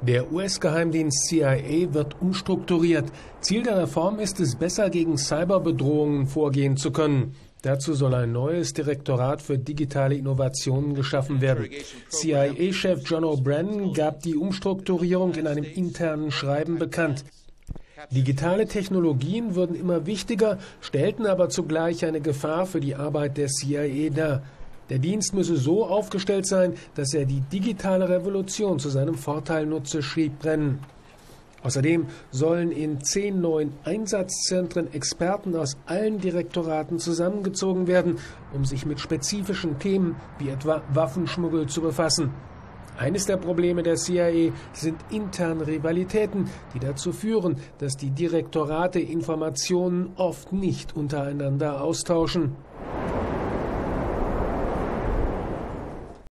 Der US-Geheimdienst CIA wird umstrukturiert. Ziel der Reform ist es, besser gegen Cyberbedrohungen vorgehen zu können. Dazu soll ein neues Direktorat für digitale Innovationen geschaffen werden. CIA-Chef John O'Brien gab die Umstrukturierung in einem internen Schreiben bekannt. Digitale Technologien würden immer wichtiger, stellten aber zugleich eine Gefahr für die Arbeit der CIA dar. Der Dienst müsse so aufgestellt sein, dass er die digitale Revolution zu seinem Vorteil nutze, schrieb Brennan. Außerdem sollen in zehn neuen Einsatzzentren Experten aus allen Direktoraten zusammengezogen werden, um sich mit spezifischen Themen wie etwa Waffenschmuggel zu befassen. Eines der Probleme der CIA sind interne Rivalitäten, die dazu führen, dass die Direktorate Informationen oft nicht untereinander austauschen.